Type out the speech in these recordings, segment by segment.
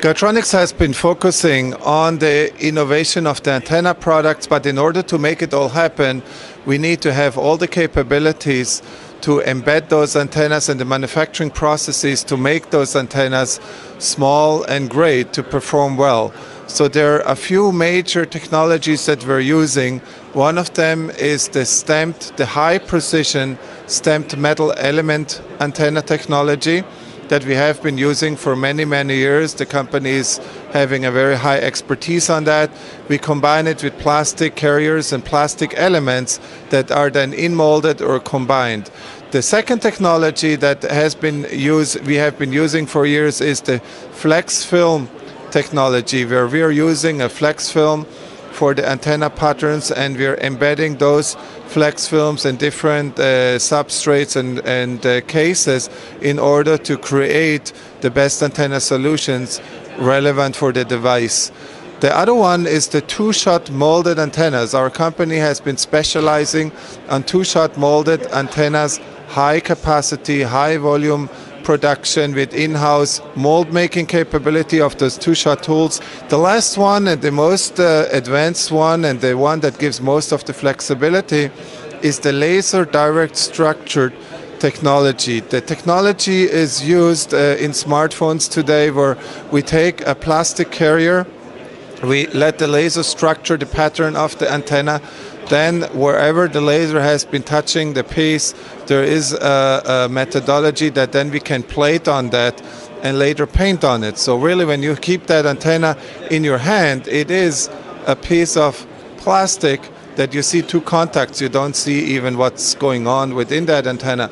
Galtronics has been focusing on the innovation of the antenna products, but in order to make it all happen, we need to have all the capabilities to embed those antennas in the manufacturing processes to make those antennas small and great to perform well. So there are a few major technologies that we're using. One of them is the stamped, the high precision stamped metal element antenna technology that we have been using for many, many years. The company is having a very high expertise on that. We combine it with plastic carriers and plastic elements that are then in molded or combined. The second technology that has been used, we have been using for years is the flex film technology, where we are using a flex film for the antenna patterns and we're embedding those flex films in different uh, substrates and, and uh, cases in order to create the best antenna solutions relevant for the device. The other one is the two-shot molded antennas. Our company has been specializing on two-shot molded antennas, high capacity, high volume production with in-house mold making capability of those two-shot tools. The last one and the most uh, advanced one and the one that gives most of the flexibility is the laser direct structured technology. The technology is used uh, in smartphones today where we take a plastic carrier, we let the laser structure the pattern of the antenna then, wherever the laser has been touching the piece, there is a, a, methodology that then we can plate on that and later paint on it. So, really, when you keep that antenna in your hand, it is a piece of plastic that you see two contacts. You don't see even what's going on within that antenna.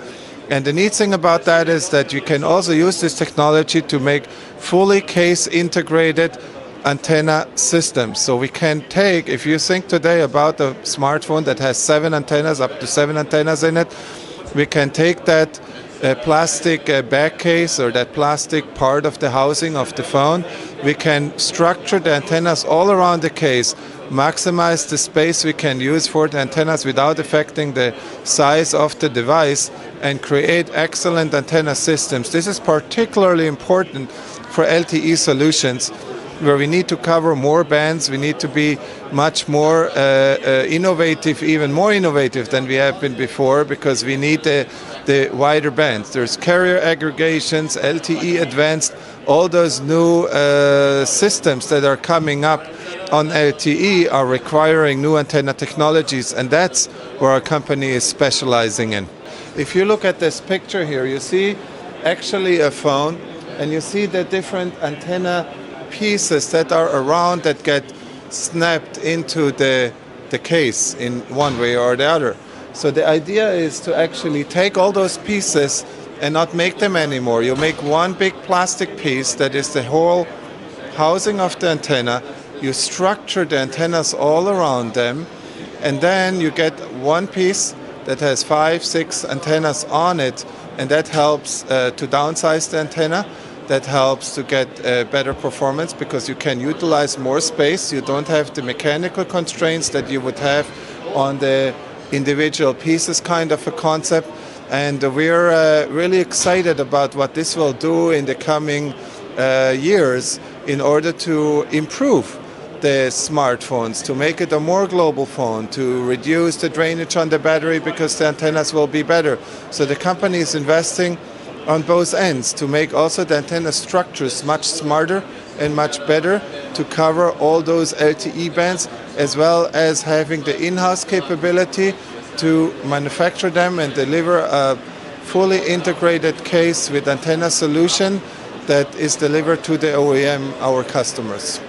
And the neat thing about that is that you can also use this technology to make fully case integrated antenna systems. So we can take, if you think today about a smartphone that has seven antennas, up to seven antennas in it, we can take that uh, plastic uh, back case or that plastic part of the housing of the phone. We can structure the antennas all around the case, maximize the space we can use for the antennas without affecting the size of the device and create excellent antenna systems. This is particularly important for LTE solutions where we need to cover more bands, we need to be much more uh, uh, innovative, even more innovative than we have been before, because we need the, the wider bands. There's carrier aggregations, LTE advanced, all those new uh, systems that are coming up on LTE are requiring new antenna technologies, and that's where our company is specializing in. If you look at this picture here, you see actually a phone, and you see the different antenna pieces that are around that get snapped into the, the case in one way or the other. So the idea is to actually take all those pieces and not make them anymore. You make one big plastic piece that is the whole housing of the antenna. You structure the antennas all around them, and then you get one piece that has five, six antennas on it, and that helps uh, to downsize the antenna that helps to get uh, better performance because you can utilize more space. You don't have the mechanical constraints that you would have on the individual pieces kind of a concept. And we're uh, really excited about what this will do in the coming uh, years in order to improve the smartphones, to make it a more global phone, to reduce the drainage on the battery because the antennas will be better. So the company is investing on both ends to make also the antenna structures much smarter and much better to cover all those LTE bands as well as having the in-house capability to manufacture them and deliver a fully integrated case with antenna solution that is delivered to the OEM, our customers.